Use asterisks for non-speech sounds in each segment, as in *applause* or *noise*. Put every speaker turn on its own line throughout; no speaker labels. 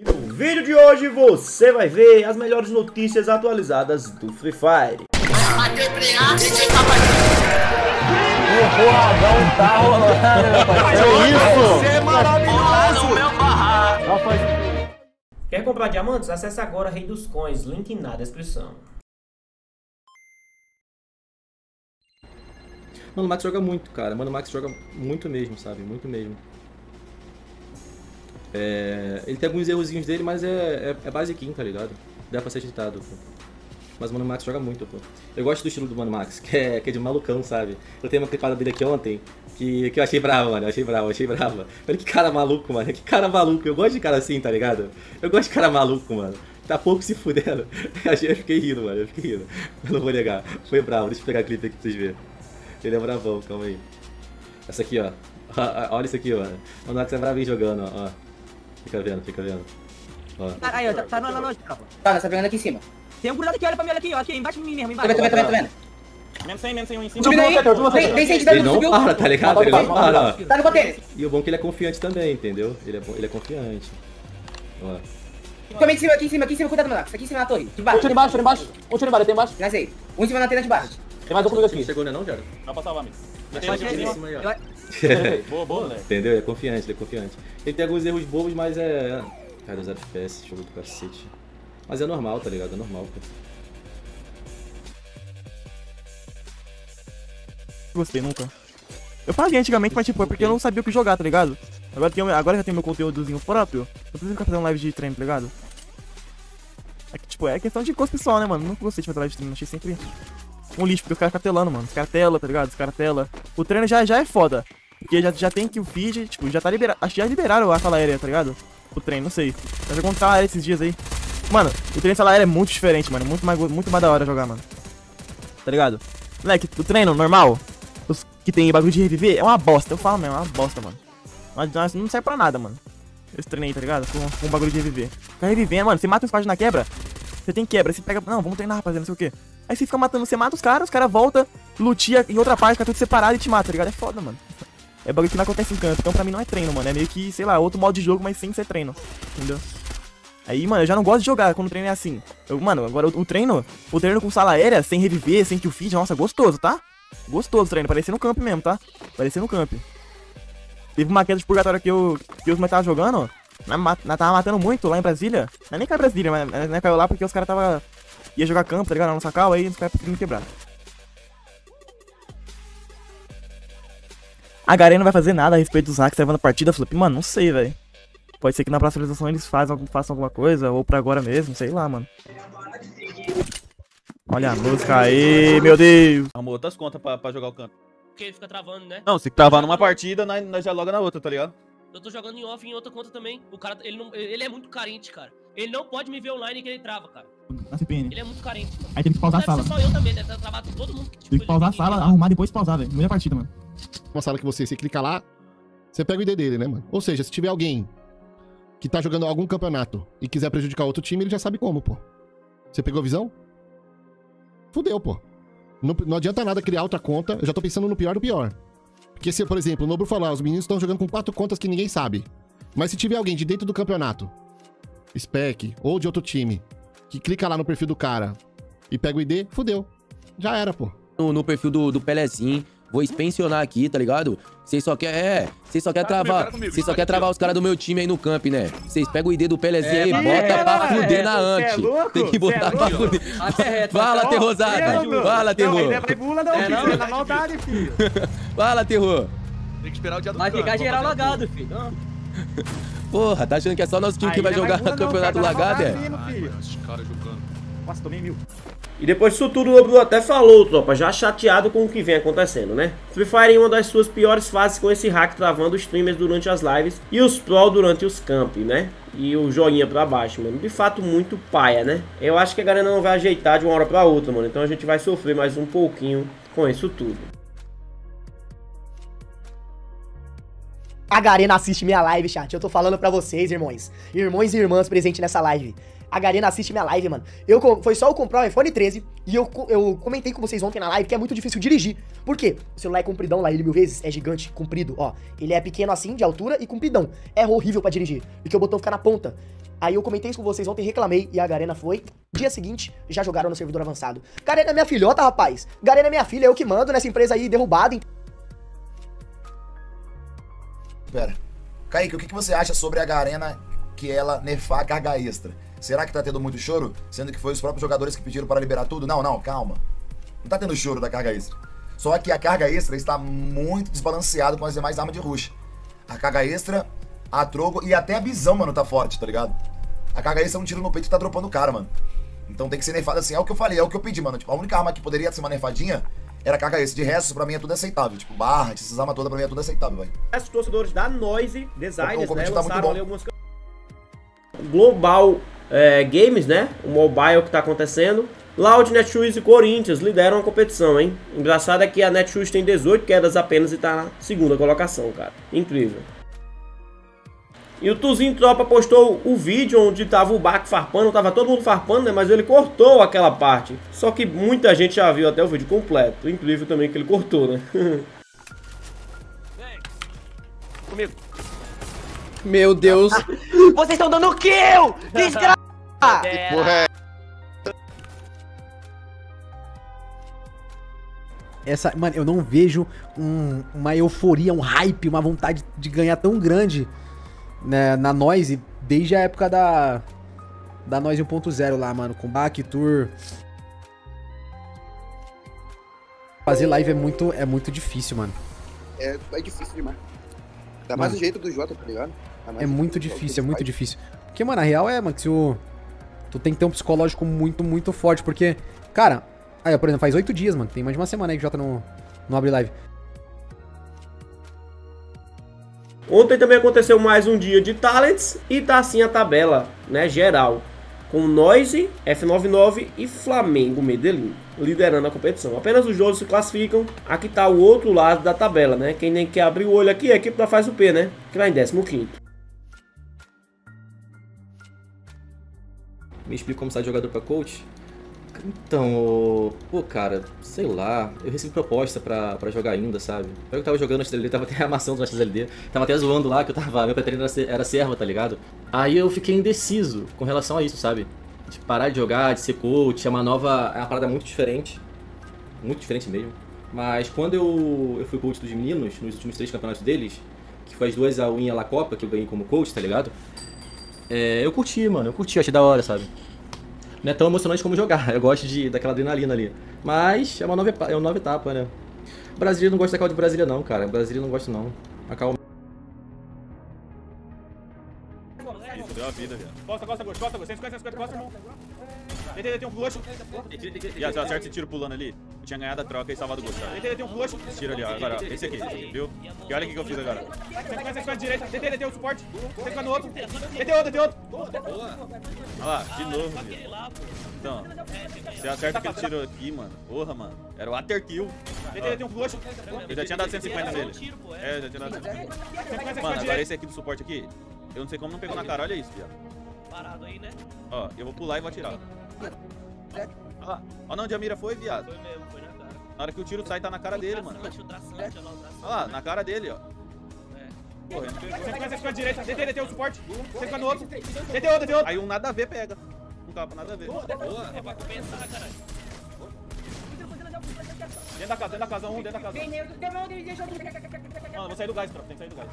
E no vídeo de hoje você vai ver as melhores notícias atualizadas do Free Fire.
O porradão tá rolando, meu.
Que isso?
Você é maravilhoso.
Quer comprar diamantes? Acesse agora Rei dos Coins, link na descrição.
Mano, o Max joga muito, cara. Mano, o Max joga muito mesmo, sabe? Muito mesmo. É... Ele tem alguns errozinhos dele, mas é, é, é basiquinho, tá ligado? Dá pra ser editado. Mas o Mano Max joga muito, pô. Eu gosto do estilo do Mano Max, *laughs* que é, que é de malucão, sabe? Eu tenho uma clipada dele aqui ontem, que, que eu achei brava, mano. Eu achei brava, achei brava. Olha que cara maluco, mano. Que cara maluco. Eu gosto de cara assim, tá ligado? Eu gosto de cara maluco, mano. Tá pouco se fudendo. *laughs* Eu fiquei rindo, mano. Eu fiquei rindo. Eu não vou negar. Foi bravo. Deixa eu pegar a clipe aqui pra vocês verem. Ele é bravão, calma aí. Essa aqui, ó. *laughs* Olha isso aqui, mano. O Max é bravinho jogando, ó. Fica vendo, fica vendo. Ó.
Aí, ó, tá, tá na loja.
Tá, tá pegando aqui em cima.
Tem um cuidado aqui, olha pra mim, olha aqui, ó, aqui, embaixo de mim mesmo,
Tô
embaixo.
vendo, tô vendo, tô vendo, tô vendo.
Menos 100, menos 100, um em cima.
Subindo aí.
Último você,
Vem, vem,
último
sente
Ele não
subiu.
para, tá ligado? Ele não para.
Tá no container.
E o bom é que ele é confiante também, entendeu? Ele é, bom- ele é confiante. Ó.
Também aqui em cima, aqui em cima, aqui em cima, cuidado, Max. Aqui em cima na torre. De
Outro
baixo.
ali embaixo, ali embaixo. Outro embaixo, tem embaixo.
Nessa aí. Um em cima na antena de baixo.
Tem mais um comigo
Não
aqui.
chegou, né não, Jared?
Dá pra salvar, amigo. Tem
tá
aqui
aqui
em cima
aí, ó. *laughs*
Boa, boa, moleque.
Entendeu? Ele é confiante, ele é confiante. Ele tem alguns erros bobos, mas é. Cara, zero FPS, jogo do cacete. Mas é normal, tá ligado? É normal, pô.
Gostei nunca. Eu paguei antigamente, mas tipo, é porque eu não sabia o que jogar, tá ligado? Agora, tem, agora já tem meu conteúdozinho próprio. Não preciso ficar fazendo live de treino, tá ligado? É que, tipo, é questão de gosto pessoal, né, mano? Nunca gostei de fazer live de treino, achei sempre um lixo, porque os caras ficam telando, mano. Os caras tela, tá ligado? Os caras tela. O treino já, já é foda. Porque já, já tem que o feed, tipo, já tá liberado. Acho que já liberaram a sala aérea, tá ligado? O treino, não sei. Já jogou sala aérea esses dias aí. Mano, o treino sala aérea é muito diferente, mano. Muito mais, muito mais da hora jogar, mano. Tá ligado? Moleque, o treino normal, os que tem bagulho de reviver, é uma bosta. Eu falo mesmo, é uma bosta, mano. Não, não serve pra nada, mano. Esse treino aí, tá ligado? Com, com um bagulho de reviver. Fica revivendo, mano. Você mata os caras na quebra, você tem quebra. Você pega. Não, vamos treinar, rapaziada, não sei o quê. Aí você fica matando, você mata os caras, os caras voltam, lutia em outra parte, fica tudo separado e te mata, tá ligado? É foda, mano. É bagulho que não acontece em canto. Então pra mim não é treino, mano. É meio que, sei lá, outro modo de jogo, mas sem ser treino. Entendeu? Aí, mano, eu já não gosto de jogar quando o treino é assim. Eu, mano, agora o, o treino, o treino com sala aérea, sem reviver, sem kill feed, nossa, gostoso, tá? Gostoso o treino, parecia no camp mesmo, tá? Parecia no camp. Teve uma queda de purgatório que eu, que eu tava jogando, ma- nós tava matando muito lá em Brasília. Não é nem caiu Brasília, mas nós caiu lá porque os caras tava. ia jogar campo, tá ligado? Na nossa cal, aí os caras me quebrar. A Garena não vai fazer nada a respeito dos hacks levando a partida, Flip. Mano, não sei, velho. Pode ser que na próxima atualização eles façam, façam alguma coisa, ou pra agora mesmo, sei lá, mano. Olha a música aí, meu Deus.
Arrumou outras contas pra, pra jogar o campo.
Porque ele fica travando, né?
Não, se travar numa partida, nós, nós já loga na outra, tá ligado?
Eu tô jogando em off em outra conta também. O cara, ele, não, ele é muito carente, cara. Ele não pode me ver online que ele trava, cara.
Na CPN.
Ele é muito carente, mano.
Aí teve que pausar a sala.
só eu também, deve ter travado todo mundo. que, tipo,
Teve que pausar a
ele-
sala, arrumar depois pausar, velho. Primeira partida, mano.
Uma sala que você, você clica lá, você pega o ID dele, né, mano? Ou seja, se tiver alguém que tá jogando algum campeonato e quiser prejudicar outro time, ele já sabe como, pô. Você pegou a visão? Fudeu, pô. Não, não adianta nada criar outra conta, eu já tô pensando no pior do pior. Porque se, por exemplo, o Nobre falar, os meninos estão jogando com quatro contas que ninguém sabe. Mas se tiver alguém de dentro do campeonato, spec ou de outro time, que clica lá no perfil do cara e pega o ID, fudeu. Já era, pô.
no, no perfil do, do Pelezinho. Vou expensionar aqui, tá ligado? Vocês só quer, é, vocês só quer travar, vocês só quer travar os caras do meu time aí no camp, né? Vocês pegam o ID do Pelezinho aí, bota pra fuder na ante. Tem que botar pra fuder. Fala, terrosada. Fala, terror.
bula não, filho. É na maldade, filho.
Fala, terror.
Tem que esperar o dia do
Vai ficar geral logado, filho. Não.
Porra, tá achando que é só nosso time que vai jogar campeonato lagado, é?
Os caras jogando.
Nossa, tomei mil.
E depois disso tudo, o Lobo até falou, tropa, já chateado com o que vem acontecendo, né? Free Fire em uma das suas piores fases com esse hack travando os streamers durante as lives e os pro durante os camp, né? E o joinha pra baixo, mano. De fato, muito paia, né? Eu acho que a galera não vai ajeitar de uma hora pra outra, mano. Então a gente vai sofrer mais um pouquinho com isso tudo.
A Garena assiste minha live, chat. Eu tô falando pra vocês, irmãos. Irmãos e irmãs presentes nessa live. A Garena assiste minha live, mano. Eu, foi só eu comprar o iPhone 13 e eu, eu comentei com vocês ontem na live que é muito difícil dirigir. Por quê? O celular é compridão lá, ele mil vezes é gigante, comprido, ó. Ele é pequeno assim, de altura e compridão. É horrível pra dirigir, porque o botão fica na ponta. Aí eu comentei isso com vocês ontem, reclamei e a Garena foi. Dia seguinte, já jogaram no servidor avançado. Garena é minha filhota, rapaz. Garena é minha filha, eu que mando nessa empresa aí derrubada.
Pera. Kaique, o que, que você acha sobre a Garena que ela nerfar a carga extra? Será que tá tendo muito choro? Sendo que foi os próprios jogadores que pediram para liberar tudo? Não, não, calma. Não tá tendo choro da carga extra. Só que a carga extra está muito desbalanceada com as demais armas de rush. A carga extra, a trogo e até a visão, mano, tá forte, tá ligado? A carga extra é um tiro no peito e tá dropando o cara, mano. Então tem que ser nerfado assim. É o que eu falei, é o que eu pedi, mano. Tipo, a única arma que poderia ser uma nerfadinha era a carga extra. De resto, pra mim é tudo aceitável. Tipo, barra, essas armas todas pra mim é tudo aceitável, velho.
Os torcedores da Noise Designers,
O
né,
competitivo tá
lançaram ali algumas Global é, Games, né? O mobile que tá acontecendo. Loud, Netshoes e Corinthians lideram a competição, hein? Engraçado é que a Netshoes tem 18 quedas apenas e tá na segunda colocação, cara. Incrível. E o Tuzinho Tropa postou o vídeo onde tava o Baco farpando, tava todo mundo farpando, né? Mas ele cortou aquela parte. Só que muita gente já viu até o vídeo completo. Incrível também que ele cortou, né? *laughs*
Comigo.
Meu Deus. *laughs*
Vocês estão dando kill! *laughs* Desgraça!
Porra,
Essa, mano, eu não vejo um- uma euforia, um hype, uma vontade de ganhar tão grande né, na Noise desde a época da da Noise 1.0 lá, mano, com Back Tour. Fazer live é muito é muito difícil, mano.
É, é difícil demais. Dá mais
Mano.
o jeito do Jota, tá ligado? Mais
É
o
muito difícil, é muito difícil. Porque, mano, a real é, mano, que se o. Tu tem que ter um psicológico muito, muito forte. Porque, cara, aí, por exemplo, faz oito dias, mano. Tem mais de uma semana aí que o Jota não, não abre live.
Ontem também aconteceu mais um dia de talents e tá assim a tabela, né, geral. Com Noise, F99 e Flamengo Medellín liderando a competição. Apenas os jogos se classificam. Aqui tá o outro lado da tabela, né? Quem nem quer abrir o olho aqui é a equipe da Faz o P, né? Que lá em 15º.
Me explica como sai de jogador pra coach? Então, pô, cara, sei lá, eu recebi proposta pra, jogar ainda, sabe? Eu que tava jogando XLD, tava até *laughs* amassando na XLD, tava até zoando lá que eu tava, meu pretendente era, era serva, tá ligado? Aí eu fiquei indeciso com relação a isso, sabe? De parar de jogar, de ser coach, é uma nova, é uma parada muito diferente, muito diferente mesmo. Mas quando eu, eu fui coach dos meninos, nos últimos três campeonatos deles, que foi as duas a unha La Copa que eu ganhei como coach, tá ligado? É, eu curti, mano, eu curti, achei da hora, sabe? Não é tão emocionante como jogar, eu gosto de, daquela adrenalina ali. Mas é uma nova, é uma nova etapa, né? Brasília não gosta da de Brasília não, cara. Brasília não gosta não. A.
Isso, deu a vida, viado. Costa, costa, costa, costa, 150, 150, costa, irmão. Tentei, tem um flush. E acerta esse tiro pulando ali. Eu tinha ganhado a troca e salvado o gol, tem um flush. Esse tiro ali, ó. Agora, ó. Esse aqui, viu? E olha o que, eu fiz agora. 150, 150 direita. Tentei, tentei o suporte. 150 no outro. Tentei outro, tentei outro. Olha lá, de novo, viado. Então, você acerta aquele tiro aqui, mano. Porra, mano. Era o after kill. Tentei, tem um flush. Eu já tinha dado 150 nele. É, eu já tinha dado 150. Mano, agora esse aqui do suporte aqui, eu não sei como não pegou na cara. Olha isso, viado.
Parado aí, né?
Ó, eu vou pular e vou atirar. Olha lá. Olha onde a mira foi, viado.
Foi mesmo, foi na cara.
Na hora que o tiro sai, tá na cara dele, mano.
O traçante, olha lá o traçante.
Olha lá, na cara dele, ó. Porra, 150, 150 direita. Tentei, tentei o suporte. 150 no outro. Tentei outro, tentei outro. Aí um nada a ver pega. Um capa nada a ver.
É pra compensar, caralho.
Dentro da casa, dentro da casa, um, dentro da casa. Mano, vou sair do gás, tropa. Tem que sair do gás.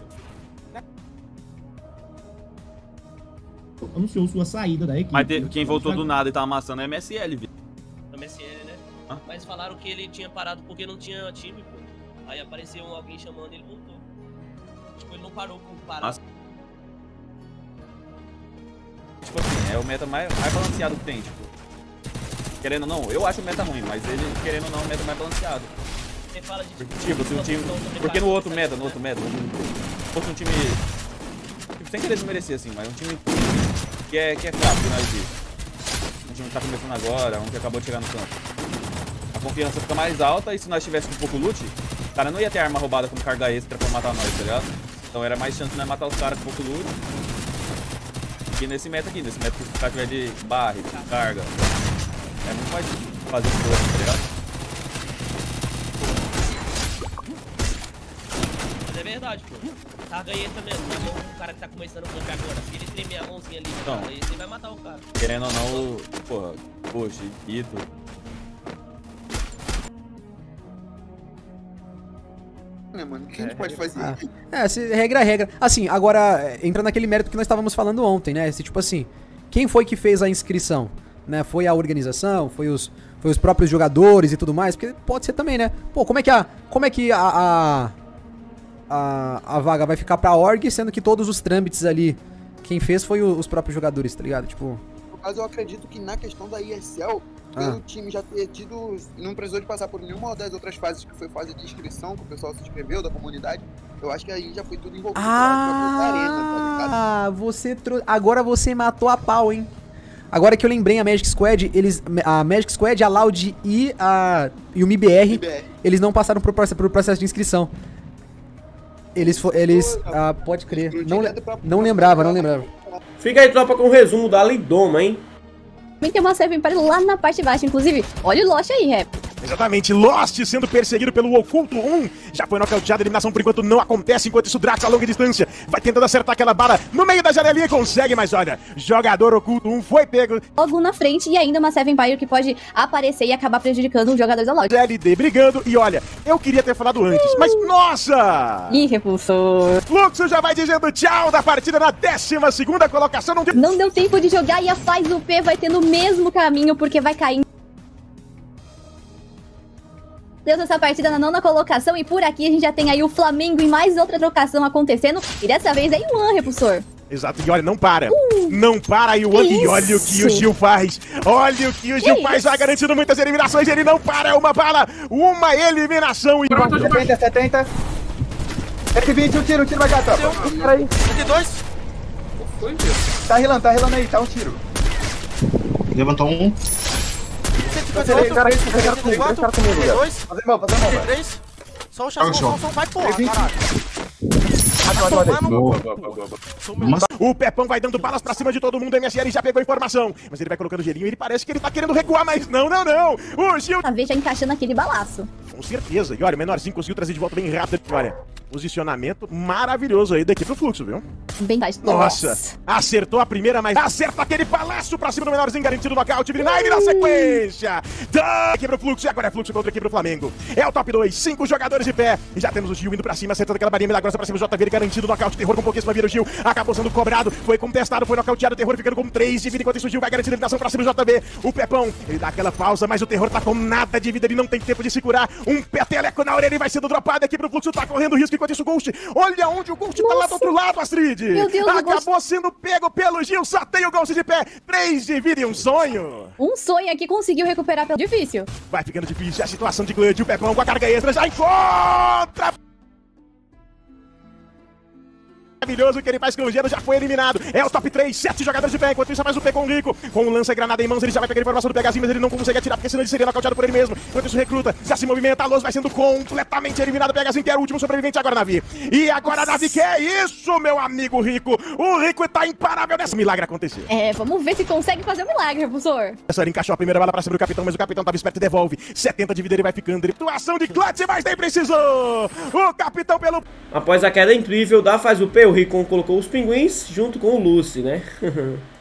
Anunciou sua saída da equipe.
Mas de- quem voltou do nada e tá amassando é MSL, viu?
MSN, né?
Hã?
Mas falaram que ele tinha parado porque não tinha time, pô. Aí apareceu alguém chamando e ele voltou. Tipo, ele não parou por parar.
Nossa. Tipo assim, é o meta mais, mais balanceado que tem, tipo. Querendo ou não, eu acho o meta ruim, mas ele, querendo ou não, é o meta mais balanceado.
Você fala de
Tipo, se um time. Porque no outro meta, no outro meta, se fosse um time. Sem querer desmerecer assim, mas um time que é, que é fraco, que nós diz. Um time que tá começando agora, um que acabou de chegar no campo. A confiança fica mais alta e se nós tivéssemos um pouco loot, o cara não ia ter arma roubada como carga extra pra matar nós, tá ligado? Então era mais chance de nós matar os caras com pouco loot. Que nesse meta aqui, nesse meta que o cara tiver de barre, de carga. É muito mais difícil fazer força, tá ligado?
É verdade, pô. Targanheta mesmo, mas é um cara que tá começando o camp agora. Se ele tremer a mãozinha ali,
Então.
cara, ele vai matar o cara.
Querendo ou não, o- porra, poxa, Ito.
É, mano, o que a gente pode fazer?
Ah, é, se, regra é regra. Assim, agora, é, entra naquele mérito que nós estávamos falando ontem, né? Se, tipo assim, quem foi que fez a inscrição? Né? Foi a organização? Foi os, foi os próprios jogadores e tudo mais? Porque pode ser também, né? Pô, como é que a, como é que a, a, a, a vaga vai ficar pra org, sendo que todos os trâmites ali, quem fez foi o- os próprios jogadores, tá ligado? Tipo,
No caso, eu acredito que na questão da ISL,
Ah.
pelo time já ter tido. Não precisou de passar por nenhuma das outras fases que foi fase de inscrição, que o pessoal se inscreveu da comunidade. Eu acho que aí já foi tudo envolvido pela própria arena, tá?
Ah, você trou... agora você matou a pau, hein? Agora que eu lembrei a Magic Squad, eles a Magic Squad, a Loud e a e o MIBR, eles não passaram pro pro processo de inscrição. Eles eles ah, pode crer. Não, não lembrava, não lembrava.
Fica aí, tropa, com o resumo da Lidoma, hein?
Também tem uma serve Empire lá na parte de baixo, inclusive. Olha o Lost aí, rap.
Exatamente, Lost sendo perseguido pelo Oculto 1. Já foi nocauteado, eliminação por enquanto não acontece. Enquanto isso, Drax a longa distância vai tentando acertar aquela bala no meio da janelinha e consegue, mas olha, jogador Oculto 1 foi pego.
Logo na frente e ainda uma Seven Empire que pode aparecer e acabar prejudicando os jogadores da loja.
LD brigando e olha, eu queria ter falado antes, mas nossa!
Ih, repulsor.
Fluxo já vai dizendo tchau da partida na 12 segunda colocação. Não deu...
Não deu tempo de jogar e a Faz UP vai tendo o mesmo caminho porque vai cair. Deus essa partida na nona colocação e por aqui a gente já tem aí o Flamengo em mais outra trocação acontecendo e dessa vez é Yuan, repulsor.
Exato, e olha, não para. Não para aí o One. E olha o que o? Gil faz. Olha o que o Gil
Que
faz.
isso?
Vai garantindo muitas eliminações. Ele não para. É uma bala. Uma eliminação. E...
70, 70. 120, um tiro, um tiro vai cá, tropa. Peraí.
22.
Tá rilando, tá rilando aí, tá um tiro.
Levantou um.
Peraí, cara, esse cara comigo, esse cara comigo, velho.
2.
Fazer mal, fazer mal, velho.
3. Só o só, só, vai, porra, caralho.
O Pepão vai dando balas pra cima de todo mundo. O MSL já pegou informação. Mas ele vai colocando gelinho. Ele parece que ele tá querendo recuar, mas não, não, não. O Gil.
A vez já encaixando aquele balaço.
Com certeza. E olha, o menorzinho conseguiu trazer de volta bem rápido. Olha, posicionamento maravilhoso aí daqui pro fluxo, viu?
Bem tá
Nossa, acertou a primeira, mas acerta aquele balaço pra cima do menorzinho, garantido nocaute. Vire na sequência. Dá aqui pro fluxo e agora é fluxo contra aqui pro Flamengo. É o top 2, cinco jogadores de pé. E já temos o Gil indo pra cima, acertando aquela barinha milagrosa pra cima do JV, garantido nocaute. Terror com pouquíssima vida. O Gil acabou sendo cobrado, foi contestado, foi nocauteado. O Terror ficando com 3 de vida. Enquanto isso, o Gil vai garantindo a eliminação pra cima do JV. O Pepão, ele dá aquela pausa, mas o Terror tá com nada de vida. Ele não tem tempo de se curar. Um peteleco na orelha e vai sendo dropado aqui pro fluxo. Tá correndo risco enquanto isso, o Ghost. Olha onde o Ghost tá lá do outro lado, Astrid.
Meu Deus,
Acabou sendo pego pelo Gil. Só tem o Ghost de pé. 3 de vida e um sonho.
Um sonho aqui conseguiu recuperar pelo difícil.
Vai ficando difícil a situação de Glad. O Pepão com a carga extra já encontra. Maravilhoso que ele faz com o Gelo, já foi eliminado. É o top 3, 7 jogadores de pé. Enquanto isso, é mais o P com o Rico. Com o lança-granada em mãos, ele já vai pegar a informação do Pegazinho, mas ele não consegue atirar, porque senão ele seria nocauteado por ele mesmo. Enquanto isso, recruta, já se movimenta. A Luz vai sendo completamente eliminado. O Pegazinho, que era o último sobrevivente agora, Navi. E agora, Navi, que é isso, meu amigo Rico? O Rico tá imparável nesse milagre acontecer.
É, vamos ver se consegue fazer um milagre, repulsor.
Essa encaixou a primeira bala pra cima do capitão, mas o capitão tava esperto e devolve. 70 de vida ele vai ficando. Atuação de Clutch, mas nem precisou. O capitão pelo
Após a queda incrível da Faz o P, o Ricon colocou os pinguins junto com o Lucy, né? *laughs*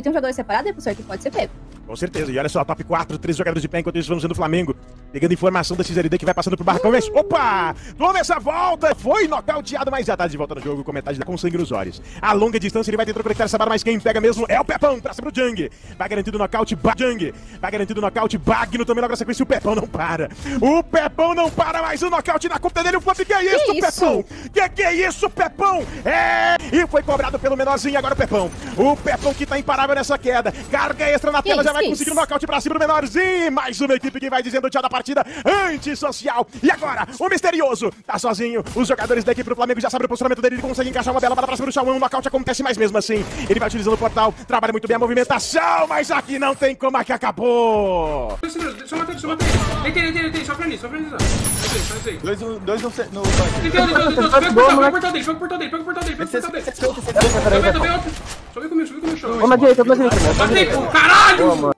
Tem um jogador separado, repulsor, que pode ser pego.
Com certeza. E olha só, top 4, três jogadores de pé enquanto isso vamos sendo o Flamengo. Pegando informação da XLD que vai passando pro barracão. Mas, opa! Toda essa volta foi nocauteado, mas já tá de volta no jogo com metade da com sangue nos olhos. A longa distância ele vai tentar conectar essa barra, mas quem pega mesmo é o Pepão pra cima do Jung. Vai garantido o nocaute, Jung. Vai garantido o nocaute, Bagno também logo na sequência. O Pepão não para. O Pepão não para, mas o nocaute na conta dele. O Flamengo, que é isso,
isso?
Pepão? Que que é isso, Pepão? É! E foi cobrado pelo menorzinho, agora o Pepão. O Pepão que tá imparável nessa queda. Carga extra na
Que
tela, já
isso,
vai
que
conseguir o
isso?
nocaute pra cima do menorzinho. Mais uma equipe que vai dizendo tchau da partida antissocial. E agora, o misterioso tá sozinho. Os jogadores da equipe do Flamengo já sabem o posicionamento dele. Ele consegue encaixar uma bela bala pra cima do Chauão. O nocaute acontece, mas mesmo assim, ele vai utilizando o portal. Trabalha muito bem a movimentação, mas aqui não tem como, aqui acabou.
Deixa eu matar, deixa eu matar. Deitei, deitei, deitei, só pra nisso, só pra só aí.
Dois, dois no... no
Deitei, deitei, deitei, deitei. Pega o portal, pega o portal dele, pega o portal dele, pega o portal dele, pega o portal dele. Também, também outro. Sobe comigo, sobe comigo, show.
Vamos na direita, vamos na direita.
Matei, pô, caralho!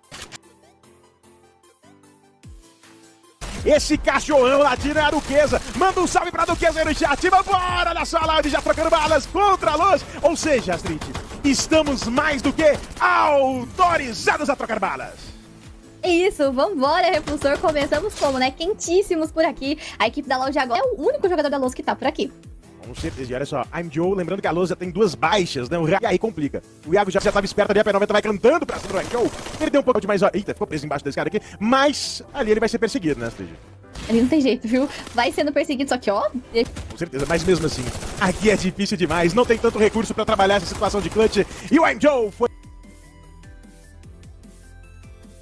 Esse cachorrão latino é a Duquesa. Manda um salve pra Duquesa aí no chat. Vambora, olha só a live já trocando balas contra a luz. Ou seja, Astrid, estamos mais do que autorizados a trocar balas.
Isso, vambora, Repulsor. Começamos como, né? Quentíssimos por aqui. A equipe da loja agora é o único jogador da Luz que tá por aqui.
Com certeza, e olha só, I'm Joe, lembrando que a Lousa tem duas baixas, né? E aí complica. O Iago já, já tava esperto ali, a P90 vai cantando pra cima do I'm Joe. Ele deu um pouco de mais. ó, Eita, ficou preso embaixo desse cara aqui. Mas ali ele vai ser perseguido, né, Astrid?
Ali não tem jeito, viu? Vai sendo perseguido, só que, ó.
Com certeza, mas mesmo assim, aqui é difícil demais, não tem tanto recurso pra trabalhar essa situação de clutch. E o I'm Joe foi.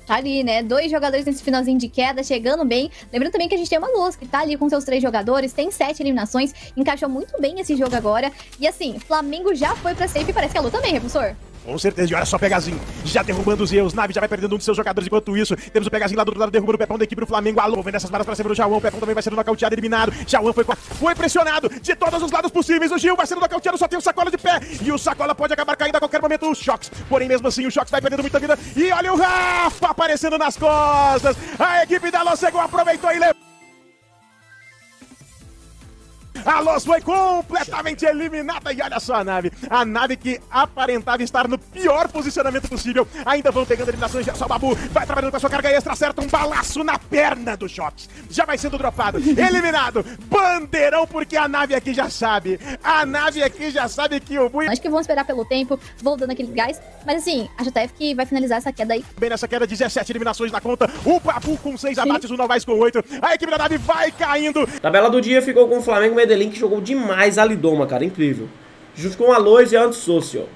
Tá ali, né? Dois jogadores nesse finalzinho de queda, chegando bem. Lembrando também que a gente tem uma luz que tá ali com seus três jogadores, tem sete eliminações, encaixou muito bem esse jogo agora. E assim, Flamengo já foi pra safe parece que a Lu também, Repulsor.
Com certeza, e olha só Pegazinho, já derrubando os erros, Nave já vai perdendo um de seus jogadores enquanto isso, temos o Pegazinho lá do outro lado derrubando o Pepão da equipe do Flamengo, alô, vem dessas balas pra cima do Jauan, o Pepão também vai sendo nocauteado, eliminado, Jauan foi, foi pressionado de todos os lados possíveis, o Gil vai sendo nocauteado, só tem o Sacola de pé, e o Sacola pode acabar caindo a qualquer momento, os Shocks, porém mesmo assim o Shocks vai perdendo muita vida, e olha o Rafa aparecendo nas costas, a equipe da Losego aproveitou e levou. A Loz foi completamente eliminada e olha só a nave. A nave que aparentava estar no pior posicionamento possível. Ainda vão pegando eliminações. Já só o Babu vai trabalhando com a sua carga extra. Acerta um balaço na perna do Shops. Já vai sendo dropado. *laughs* Eliminado. Bandeirão porque a nave aqui já sabe. A nave aqui já sabe que o Bui...
Acho que vão esperar pelo tempo, vou dando aquele gás. Mas assim, a JTF que vai finalizar essa queda aí.
Bem nessa queda, 17 eliminações na conta. O Babu com 6 abates, o Novaes com 8. A equipe da nave vai caindo.
Tabela do dia ficou com o Flamengo Medellín, que jogou demais a Lidoma, cara, incrível. Junto com a Lois e a Antissocial.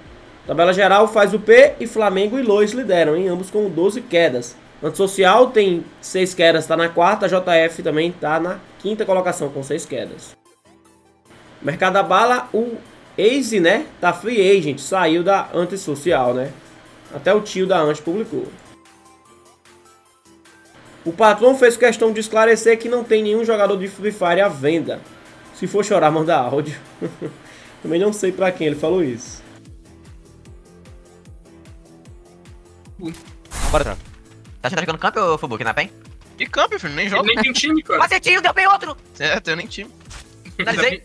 Tabela geral faz o P e Flamengo e Lois lideram, em ambos com 12 quedas. Antissocial tem 6 quedas, tá na quarta, JF também tá na quinta colocação com 6 quedas. Mercado da Bala, o Ace, né, tá free agent, saiu da Antissocial, né. Até o tio da Ant publicou. O patrão fez questão de esclarecer que não tem nenhum jogador de Free Fire à venda. Se for chorar, manda áudio. *laughs* Também não sei pra quem ele falou isso.
Bora, Tron. Tá achando que tá jogando campo ou Fubuki na PEN?
Que campo, filho? Nem joga.
nem tem time, cara. Macetinho, deu bem outro!
Certo, eu nem time.
Finalizei.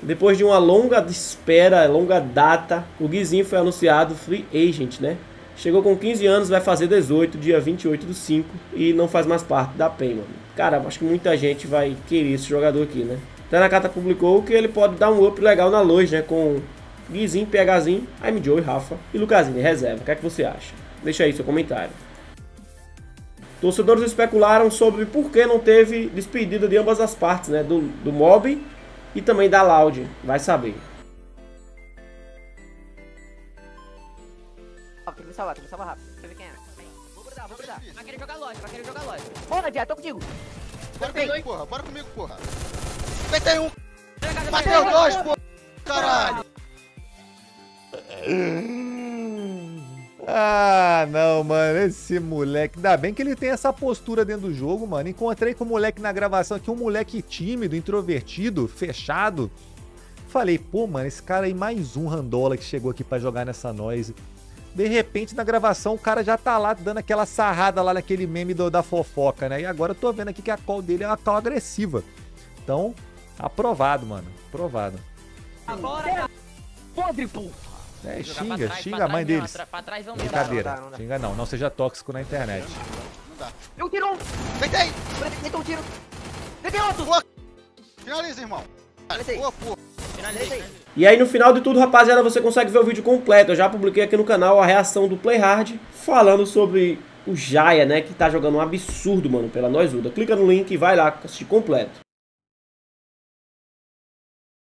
Depois de uma longa espera, longa data, o Guizinho foi anunciado free agent, né? Chegou com 15 anos, vai fazer 18, dia 28 do 5, e não faz mais parte da PEN, mano. Cara, acho que muita gente vai querer esse jogador aqui, né? Até na carta publicou que ele pode dar um up legal na luz, né? Com Guizinho, PHzinho, I'm Joe, Rafa e Lucasinho, reserva. O que é que você acha? Deixa aí seu comentário. Torcedores especularam sobre por que não teve despedida de ambas as partes, né? Do, do Mob e também da Loud. Vai saber.
Tem que me salvar, tem que me salvar rápido. Deixa eu ver quem é. Vou brudar, vou brudar. Vai querer jogar loja, vai querer jogar loja. Bora, Dia, tô contigo.
Bora comigo, porra. Bora comigo, porra. Apertei um. Matei dois, porra. Caralho.
Ah, não, mano, esse moleque. Ainda bem que ele tem essa postura dentro do jogo, mano. Encontrei com o moleque na gravação aqui, um moleque tímido, introvertido, fechado. Falei, pô, mano, esse cara aí, mais um randola que chegou aqui pra jogar nessa noise. De repente, na gravação, o cara já tá lá dando aquela sarrada lá naquele meme do, da fofoca, né? E agora eu tô vendo aqui que a call dele é uma call agressiva. Então, aprovado, mano. Aprovado.
Agora, podre, pô.
É, xinga,
trás,
xinga a mãe
trás,
deles.
não, atra- pra trás não, não dá,
Brincadeira.
não dá, não dá.
Xinga não, não seja tóxico na internet.
Eu tiro um.
Deitei.
Deitou um tiro. Deitei outro.
Finaliza, irmão. Boa, porra.
Finalizei.
E aí no final de tudo, rapaziada, você consegue ver o vídeo completo. Eu já publiquei aqui no canal a reação do Playhard falando sobre o Jaya, né, que tá jogando um absurdo, mano, pela Noizuda. Clica no link e vai lá assistir completo.